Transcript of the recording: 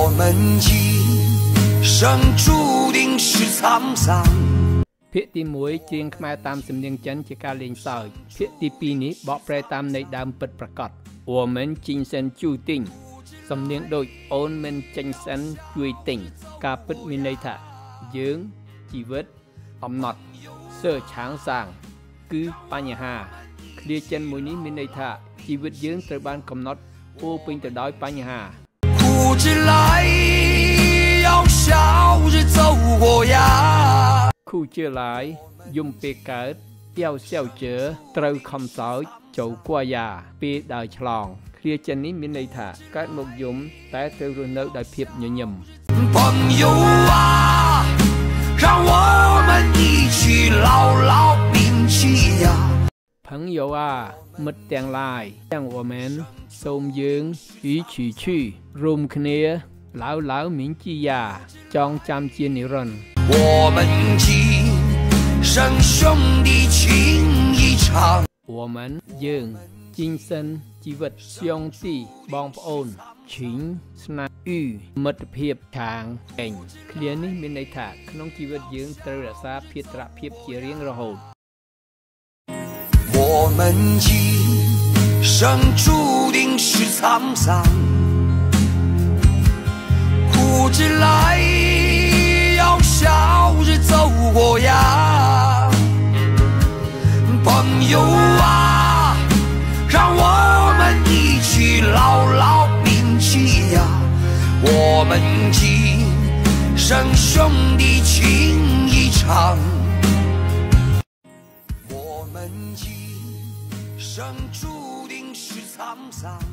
我们今生注定是沧桑。 ភាគទី1ជាងខ្មែរតាមសំនៀងចិនជាការលេងសើចភាគទី2នេះបកប្រែតាមន័យដើមពិតប្រាកដ我们今生注定សំនៀងដូចអូនមិនចេញសិនជួយទិញការពិតមានន័យថាយើងជីវិតអំណត់សើឆាងសាងគឺបញ្ហាឃ្លាចិនមួយនេះមានន័យថាជីវិតយើងត្រូវបានកំណត់ពោរពេញទៅដោយបញ្ហា 苦之来，要笑着走过呀。 គូជាឡាយយំពេលកើតទៀវសៀវជើត្រូវខំសោចចូលគួយ៉ាពេលដើរឆ្លងគ្រាចិននេះមានន័យថាកើតមកយំតែត្រូវរស់នៅដោយភាពញញឹម 朋友啊，让我们一起牢牢铭记呀。 ផឹងយោអាមិត្តទាំងឡាយទាំងវមែនសូមយើងអ៊ីឈីឈីរួមគ្នាឡាវឡាវមីងជីយ៉ាចងចាំជានិរន្តរ៍ 我们今生兄弟情一场。 我们យើងជីងសិនជីវិតសៀងទីបងប្អូនឈីងស្នាអ៊ីមិត្តភាពខាងអេងឃ្លានេះមានន័យថាក្នុងជីវិតយើងត្រូវរក្សាភេត្រភាពជារៀងរហូត 我们今生注定是沧桑，苦之来，要笑着走过呀。朋友啊，让我们一起牢牢铭记呀，我们今生兄弟情一场。我们今生注定是沧桑。